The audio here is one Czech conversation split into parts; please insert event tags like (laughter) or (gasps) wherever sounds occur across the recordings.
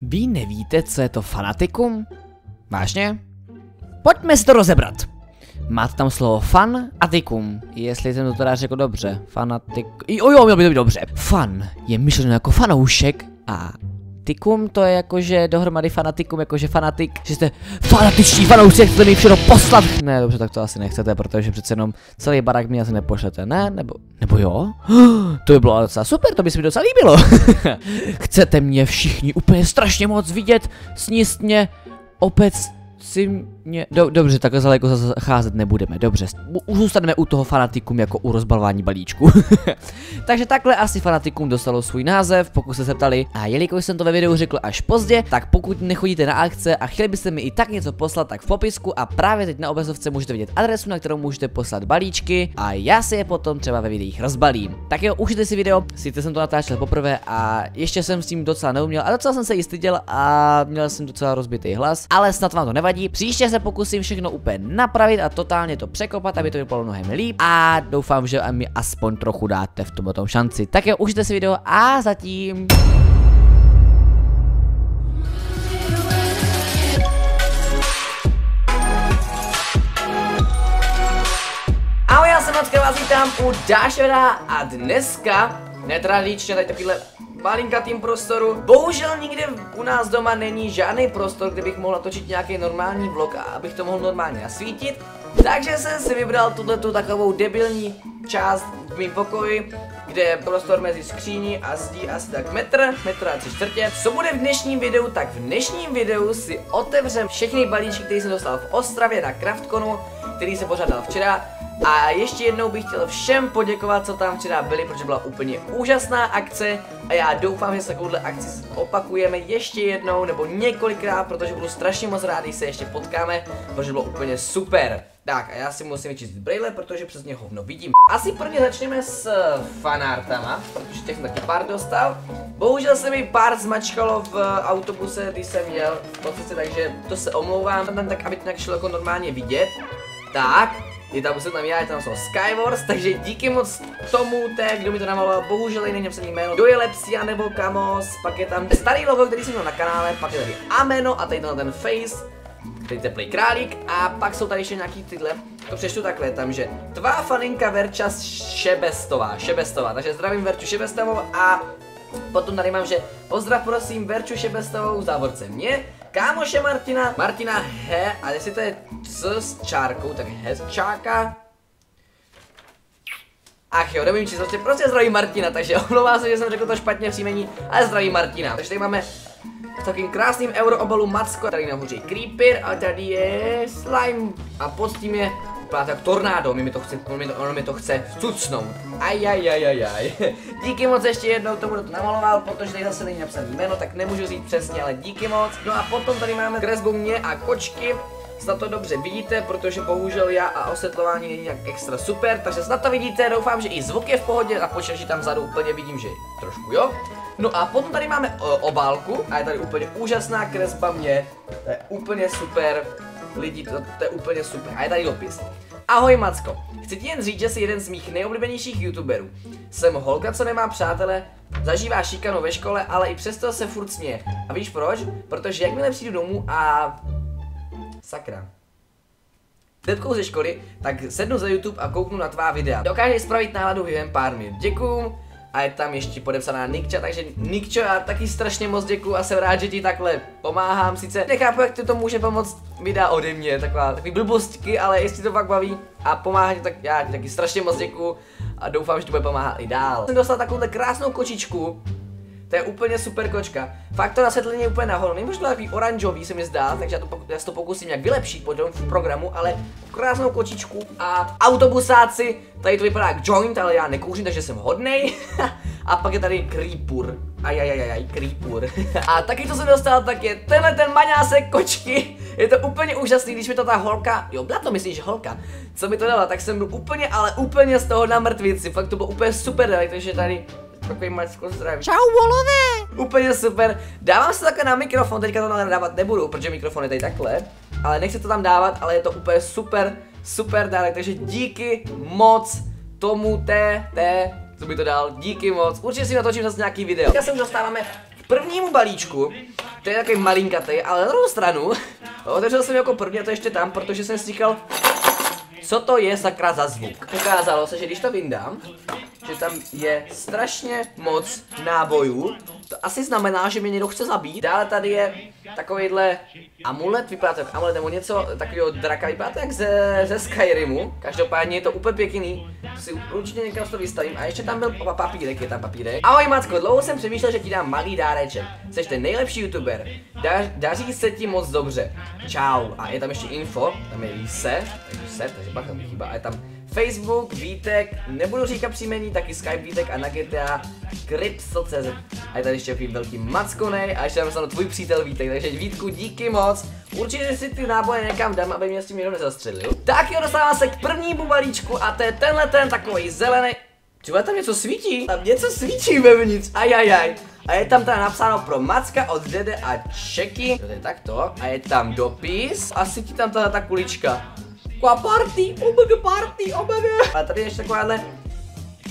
Vy nevíte, co je to fanatikum? Vážně? Pojďme si to rozebrat. Máte tam slovo fan a tikum, jestli jsem to teda řekl dobře. Fanatik... Jo, jo, měl by to být dobře. Fan je myšleno jako fanoušek a tikum to je jakože dohromady fanatikum, jakože fanatik, že jste fanatičtí fanoušci, chcete mi všechno poslat. Ne, dobře, tak to asi nechcete, protože přece jenom celý barák mi asi nepošlete, ne? Nebo, nebo jo? (gasps) To by bylo docela super, to by se mi docela líbilo. (laughs) chcete mě všichni úplně strašně moc vidět, sníst mě, opět si mě... Do, dobře, takhle daleko zacházet nebudeme, dobře. Zůstaneme u toho fanatikum jako u rozbalování balíčku. (laughs) Takže takhle asi fanatikum dostalo svůj název, pokud se ptali. A jelikož jsem to ve videu řekl až pozdě, tak pokud nechodíte na akce a chtěli byste mi i tak něco poslat, tak v popisku a právě teď na obrazovce můžete vidět adresu, na kterou můžete poslat balíčky a já si je potom třeba ve videích rozbalím. Tak jo, užijte si video, sice jsem to natáčel poprvé a ještě jsem s tím docela neuměl a docela jsem se jistý děl a měl jsem docela rozbitý hlas, ale snad vám to nevadí. Příště se se pokusím všechno úplně napravit a totálně to překopat, aby to vypadalo mnohem líp a doufám, že mi aspoň trochu dáte v tomto šanci. Tak jo, užijte si video a zatím... Ahoj, já jsem Macka, vás vítám u Dášera a dneska netradičně tady takovýhle malinkatým prostoru. Bohužel nikde u nás doma není žádný prostor, kde bych mohl natočit nějaký normální vlog a abych to mohl normálně nasvítit. Takže jsem si vybral tuto takovou debilní část v mém pokoji, kde je prostor mezi skříní a zdí asi tak metr, metr a tři čtvrtě. Co bude v dnešním videu, tak v dnešním videu si otevřem všechny balíčky, které jsem dostal v Ostravě na Craftconu, který jsem pořádal včera a ještě jednou bych chtěl všem poděkovat, co tam včera byli, protože byla úplně úžasná akce a já doufám, že se takovouhle akci opakujeme ještě jednou nebo několikrát, protože budu strašně moc rád, když se ještě potkáme, protože bylo úplně super. Tak a já si musím vyčistit brýle, protože přes ně hovno vidím. Asi prvně začneme s fanartama, protože těch jsem taky pár dostal. Bohužel se mi pár zmačkalo v autobuse, když jsem jel v pocici, takže to se omlouvám, tam tak, aby to nějak šlo jako normálně vidět. Tak, je tam se tam já, je tam jsou Skywars, takže díky moc tomu té, kdo mi to namaloval, bohužel není napsaný jméno, kdo je Lepsia nebo Kamos, pak je tam starý logo, který jsem měl na kanále, pak je tady Ameno a tady ten face, tady teplý králík a pak jsou tady ještě nějaký tyhle, to přečtu takhle, tam, že tvá faninka Verča Šebestová, Šebestová, takže zdravím Verču Šebestovou a potom tady mám, že pozdrav prosím Verču Šebestovou závorce mě, kámoše Martina, Martina He, a jestli to je C s čárkou, tak čáka. Ach jo, nevím číslo, prostě, prostě zdraví Martina, takže (laughs) omlouvám se, že jsem řekl to špatně příjmení, ale zdraví Martina. Takže tady máme v takým krásným euro obalu Macko, tady nahoře je Creeper a tady je Slime a pod tím je vypadá tak tornádo, mi to chce, mi to, ono mi to chce cucnout. Ajajajajaj. (laughs) díky moc ještě jednou tomu, kdo to namaloval, protože tady zase není napsaný jméno, tak nemůžu říct přesně, ale díky moc. No a potom tady máme kresbu mě a kočky. Snad to dobře vidíte, protože bohužel já a osvětlování není nějak extra super, takže snad to vidíte, doufám, že i zvuk je v pohodě a počítači tam vzadu úplně vidím, že trošku jo. No a potom tady máme o, obálku a je tady úplně úžasná kresba mě, to je úplně super, lidi, to, to je úplně super. A je tady dopis. Ahoj Macko, chci ti jen říct, že jsi jeden z mých nejoblíbenějších youtuberů. Jsem holka, co nemá přátele, zažívá šikanu ve škole, ale i přesto se furt směje. A víš proč? Protože jakmile přijdu domů a... Sakra. Debkou ze školy, tak sednu za YouTube a kouknu na tvá videa. Dokážeš spravit náladu během pár minut. Děkuju a je tam ještě podepsaná Nikča, takže Nikčo, já taky strašně moc děkuju a jsem rád, že ti takhle pomáhám, sice nechápu, jak ti to může pomoct videa ode mě, taková, takový blbostky, ale jestli to fakt baví a pomáhá ti, tak já ti taky strašně moc děkuju a doufám, že ti bude pomáhat i dál. Jsem dostal takovou krásnou kočičku, to je úplně super kočka. Fakt to nasvětlení je úplně nahoru. Nemůže takový oranžový se mi zdá, takže já, to, já to pokusím nějak vylepšit potom v programu, ale krásnou kočičku a autobusáci. Tady to vypadá jak joint, ale já nekouřím, takže jsem hodnej. (laughs) a pak je tady creepur. Ajajajaj, creepur. (laughs) a taky, co jsem dostal, tak je tenhle ten maňásek kočky. Je to úplně úžasný, když mi to ta holka, jo, byla to myslíš holka, co mi to dala, tak jsem byl úplně, ale úplně z toho na mrtvici. Fakt to bylo úplně super, takže tady takový mačko zdraví. Čau volové! Úplně super. Dávám se takhle na mikrofon, teďka to dávat nebudu, protože mikrofon je tady takhle. Ale nechci to tam dávat, ale je to úplně super, super dálek, takže díky moc tomu té, té, co by to dal, díky moc. Určitě si natočím zase nějaký video. Teďka se už dostáváme k prvnímu balíčku, to je takový malinkatý, ale na druhou stranu, (laughs) otevřel jsem jako první a to ještě tam, protože jsem si říkal, co to je sakra za zvuk. Ukázalo se, že když to vyndám, že tam je strašně moc nábojů. To asi znamená, že mě někdo chce zabít. Dále tady je takovýhle amulet, vypadá to jak amulet nebo něco takového draka, vypadá to jak ze, ze Skyrimu. Každopádně je to úplně pěkný, to si určitě někam to vystavím. A ještě tam byl papírek, je tam papírek. Ahoj Macko, dlouho jsem přemýšlel, že ti dám malý dáreček. Jsi ten nejlepší youtuber. Dař, daří se ti moc dobře. Čau. A je tam ještě info, tam je Lise, takže takže pak tam chýba. A je tam Facebook, Vítek, nebudu říkat příjmení, taky Skype Vítek a na GTA Crypto.cz. A je tady ještě velký Mackonej a ještě tam tvůj přítel Vítek, takže Vítku díky moc. Určitě si ty náboje někam dám, aby mě s tím někdo nezastřelil. Tak jo, dostávám se k prvnímu balíčku a to je tenhle ten takový zelený. Třeba tam něco svítí? Tam něco svítí vevnitř, ajajaj. A je tam teda napsáno pro Macka od Dede a Čeky. To je takto. A je tam dopis. A svítí tam tahle ta kulička. Taková party, omg party, omg. A tady ještě takováhle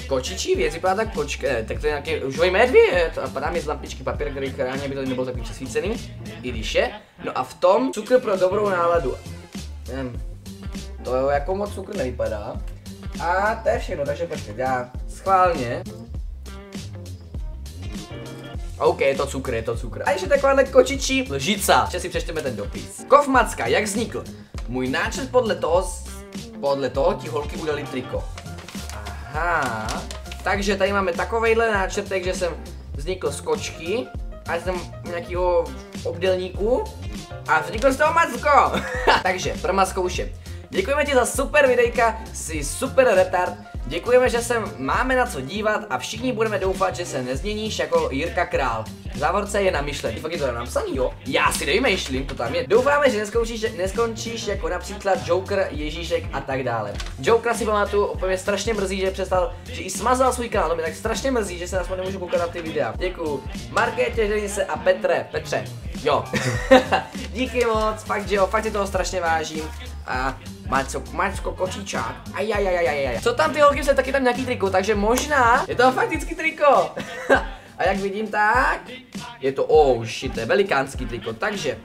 kočičí věc, vypadá tak kočka, tak to je nějaký užový medvěd a padá mi z lampičky papír, který chrání, aby to nebylo takový přesvícený, i když je. No a v tom cukr pro dobrou náladu. Nevím, to jako moc cukr nevypadá. A to je všechno, takže počkej, já schválně. OK, je to cukr, je to cukr. A ještě takováhle kočičí lžica. Ještě si přečteme ten dopis. Kov Macka, jak vznikl? Můj náčrt podle toho, podle toho ti holky udali triko. Aha, takže tady máme takovejhle náčrtek, že jsem vznikl z kočky a jsem nějakého obdelníku a vznikl z toho Macko. (laughs) takže, pro Maskouše. Děkujeme ti za super videjka, jsi super retard, Děkujeme, že se máme na co dívat a všichni budeme doufat, že se nezměníš jako Jirka Král. Závorce je namyšlený. Fakt je to napsaný, jo? Já si nevymýšlím, to tam je. Doufáme, že neskončíš, neskončíš jako například Joker, Ježíšek a tak dále. Joker si pamatuju, úplně strašně mrzí, že přestal, že i smazal svůj kanál, to mě tak strašně mrzí, že se aspoň nemůžu koukat na ty videa. Děkuju. Markétě, se a Petre, Petře. Jo. (laughs) Díky moc, fakt, že jo, fakt si toho strašně vážím. A Mačko, Mačko kočičák. Ajajajajajaj. Co tam ty holky se taky tam nějaký triko, takže možná je to fakticky triko. (laughs) A jak vidím tak, je to, oh shit, to je velikánský triko, takže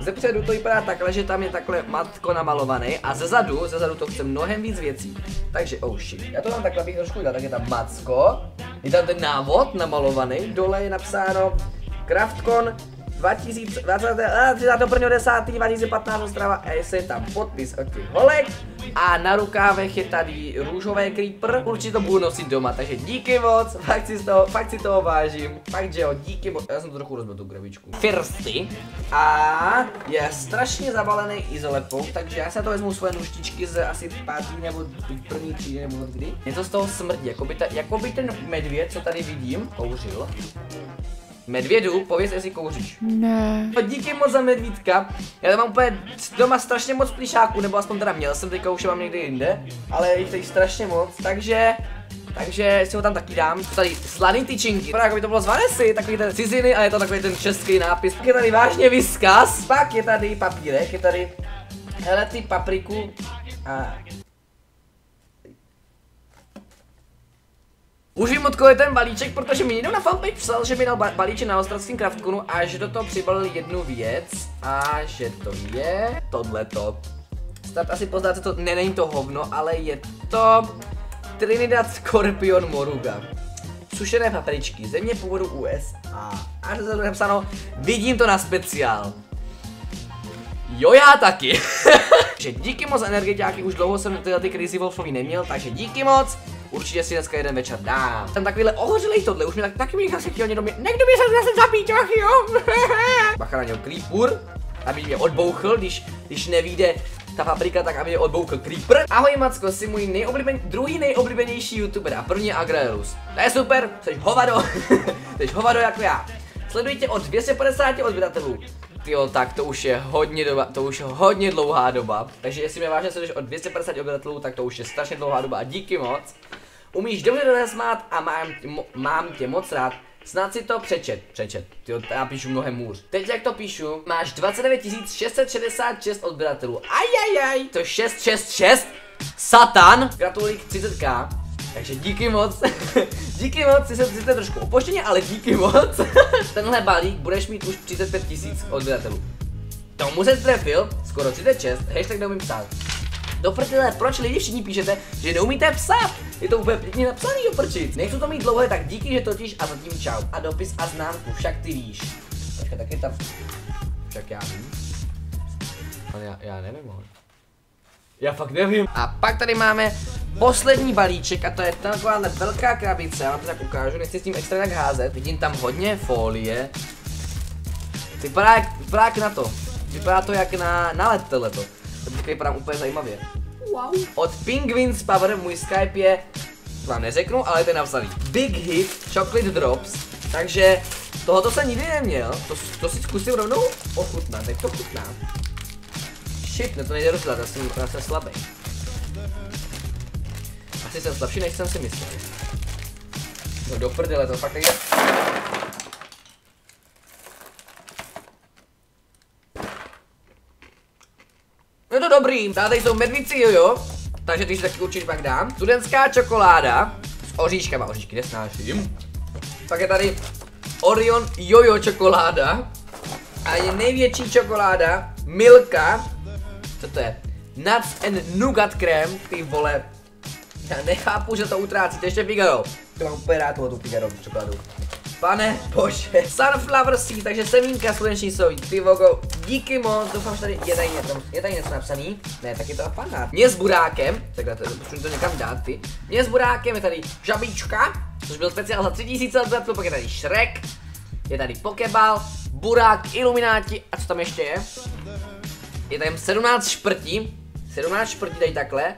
zepředu to vypadá takhle, že tam je takhle matko namalovaný a ze zadu, ze zadu to chce mnohem víc věcí. Takže, oh shit, já to mám takhle bych trošku udělal, tak je tam macko, je tam ten návod namalovaný, dole je napsáno Craftcon 2015 Ostrava a je tam podpis od těch holek. A na rukávech je tady růžové creeper, určitě to budu nosit doma, takže díky moc, fakt si, toho, fakt si toho vážím, fakt že jo, díky moc, já jsem to trochu rozbil tu krabičku. Firsty. A je strašně zabalený izolepou, takže já se to vezmu svoje nůžtičky z asi pátý nebo první třídy nebo kdy. Je to z toho smrdí, jako by, ta, jako by ten medvěd, co tady vidím, kouřil. Medvědu, pověz, jestli kouříš. Ne. No, díky moc za medvídka. Já mám úplně doma strašně moc plišáků, nebo aspoň teda měl jsem, teďka už mám někde jinde, ale je jich tady strašně moc, takže takže si ho tam taky dám. Tady slaný tyčinky. Vypadá jako by to bylo z Vanesy, takový ten ciziny a je to takový ten český nápis. Pak je tady vážně vyskaz. Pak je tady papírek, je tady hele ty papriku a Už vím, od je ten balíček, protože mi někdo na fanpage psal, že mi dal balíček na ostravském kraftkonu a že do toho přibalil jednu věc a že to je tohleto. Snad asi poznáte to, ne, není to hovno, ale je to Trinidad Scorpion Moruga. Sušené papričky, země původu USA. A to napsáno, vidím to na speciál. Jo, já taky. (laughs) že díky moc energetiáky, už dlouho jsem tyhle ty Crazy Wolfový neměl, takže díky moc. Určitě si dneska jeden večer dám. Jsem takovýhle ohořilej tohle, už mi tak, taky bych asi chtěl někdo mě, někdo mě se zase zabít, ach jo. Bacha na něho creeper, aby mě odbouchl, když, když nevíde ta paprika, tak aby mě odboukl creeper. Ahoj Macko, jsi můj nejobliben, druhý nejoblíbenější youtuber a první Agraelus. To je super, jsi hovado, (laughs) jsi hovado jako já. Sledujte od 250 odběratelů. Jo, tak to už je hodně doba, to už je hodně dlouhá doba. Takže jestli mě vážně sleduješ od 250 obyvatelů, tak to už je strašně dlouhá doba a díky moc. Umíš dobře smát a mám, mo, mám tě moc rád. Snad si to přečet, přečet, jo, já píšu mnohem můř. Teď jak to píšu, máš 29 666 odběratelů, ajajaj, to 666, satan, gratuluji k 30k. Takže díky moc. (laughs) díky moc, si se sice trošku opoštěně, ale díky moc. (laughs) Tenhle balík budeš mít už 35 tisíc odběratelů. Tomu se trefil, skoro 36, hashtag neumím psát. Do prdele, proč lidi všichni píšete, že neumíte psát? Je to úplně pěkně napsaný do prčic. Nechci to mít dlouhé, tak díky, že totiž a zatím čau. A dopis a známku, však ty víš. Počkej, taky tam... Však já vím. Ale já, já nevím, ale. Já fakt nevím. A pak tady máme poslední balíček a to je taková velká krabice, já vám to tak ukážu, nechci s tím extra tak házet. Vidím tam hodně folie. Vypadá jak, vypadá jak na to. Vypadá to jak na, na let tohleto. To vypadá úplně zajímavě. Wow. Od Penguins Power můj Skype je, to vám neřeknu, ale to je napsaný Big Hit Chocolate Drops. Takže tohoto jsem nikdy neměl, to, to si zkusím rovnou ochutnat, jak to chutná. Shit, ne to nejde rozdat, já jsem, já jsem slabý. Asi jsem slabší, než jsem si myslel. No do prdele, to fakt nejde. No to dobrý, tady jsou medvíci jojo, takže ty si taky určitě pak dám. Studentská čokoláda s oříškama, oříšky nesnáším. Pak je tady Orion jojo čokoláda. A je největší čokoláda Milka. Co to je? Nuts and Nougat krém, ty vole. Já nechápu, že to utrácíte, ještě Figaro. To mám úplně rád tu Figaro čokoládu. Pane bože, Sunflower Seed, takže semínka sluneční sojí, ty vogo, díky moc, doufám, že tady je tady něco, je tady něco napsaný, ne, tak je to fanát. Mě s burákem, takhle to, to někam dát ty, mě s burákem je tady žabíčka, což byl speciál za 3000 odběratelů, pak je tady Shrek, je tady Pokeball, burák, ilumináti a co tam ještě je? Je tady 17 šprtí, 17 šprtí tady takhle,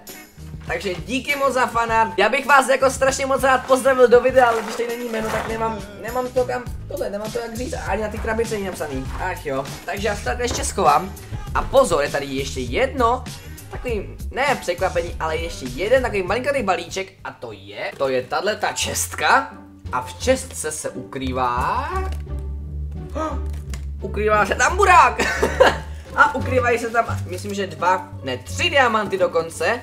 takže díky moc za fanart. Já bych vás jako strašně moc rád pozdravil do videa, ale když tady není jméno, tak nemám, nemám to kam, tohle, nemám to jak říct, ani na ty krabice není napsaný. Ach jo, takže já se tak ještě schovám. A pozor, je tady ještě jedno, takový, ne překvapení, ale ještě jeden takový malinkatý balíček a to je, to je tahle ta čestka. A v čestce se ukrývá... (gasps) Ukrývá se tam burák! (laughs) a ukrývají se tam, myslím, že dva, ne tři diamanty dokonce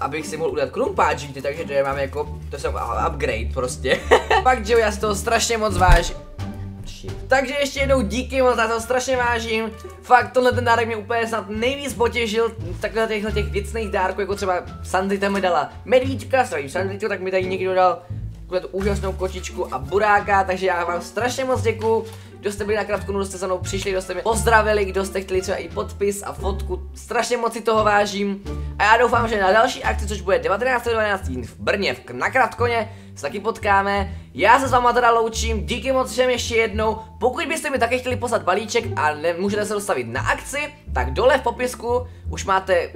abych si mohl udělat krumpáč, takže to je mám jako, to jsem upgrade prostě. (laughs) Fakt, že já si toho strašně moc vážím. Takže ještě jednou díky moc, za to strašně vážím. Fakt, tohle ten dárek mě úplně snad nejvíc potěšil. Takhle těchto těch věcných dárků, jako třeba Sandrita mi dala medvíčka, svým Sandritu, tak mi tady někdo dal tu úžasnou kočičku a buráka, takže já vám strašně moc děkuju kdo jste byli na kratku, kdo jste za mnou přišli, kdo jste mě pozdravili, kdo jste chtěli třeba i podpis a fotku, strašně moc si toho vážím. A já doufám, že na další akci, což bude 19.12. v Brně v, na Kratkoně, se taky potkáme. Já se s váma teda loučím, díky moc všem ještě jednou. Pokud byste mi taky chtěli poslat balíček a nemůžete se dostavit na akci, tak dole v popisku už máte,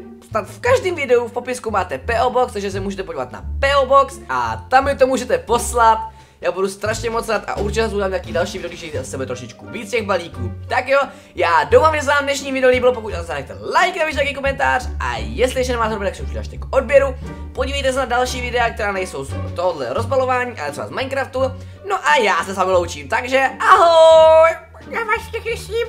v každém videu v popisku máte PO Box, takže se můžete podívat na PO Box a tam mi to můžete poslat. Já budu strašně moc rád a určitě vás udělám nějaký další video, když sebe trošičku víc těch balíků. Tak jo, já doufám, že se vám dnešní video líbilo, pokud se nechte like, napište nějaký komentář a jestli ještě nemáte tak se už k odběru. Podívejte se na další videa, která nejsou z tohohle rozbalování, ale třeba z Minecraftu. No a já se s vámi loučím, takže ahoj! Já vás těším.